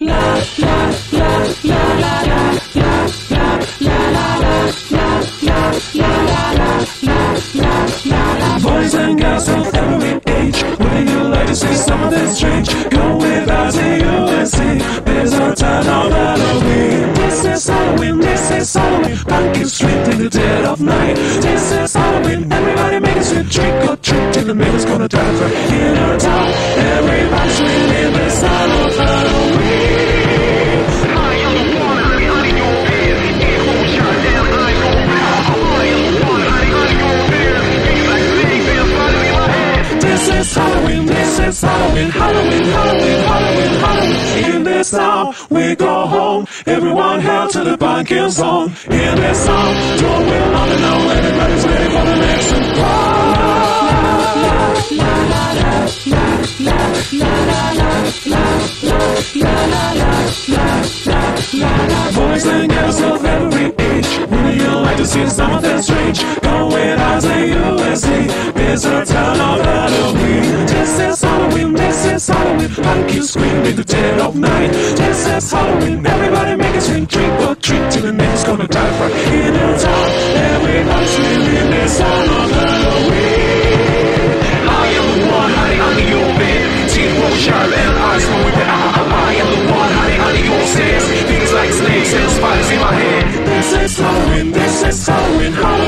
Boys and girls of every age, would you like to see something strange? Come with us to USC. There's no time on Halloween. This is Halloween, this is Halloween. Pumpkin Street in the dead of night. This is Halloween, everybody make a sweet trick or treat till the neighbor's gonna die for in our town. This Halloween, this is Halloween, Halloween, Halloween, Halloween, Halloween. In this town, we go home. Everyone held to the pumpkin song. In this song, Joe will not know everybody's ready for the next Boys and girls of every age, would you like to see something strange? Go with us at USC is our town on Halloween. This is Halloween, this is Halloween. Punk scream in the dead of night. This is Halloween, everybody make a swing. Trick or treat till the next gonna die right in the town. Everybody's screaming this town of Halloween. I am the one hiding under your bed. Teeth will sharp and eyes go with the I am the one hiding under your stairs. Things like snakes and spiders in my head. This is Halloween, this is Halloween. Halloween.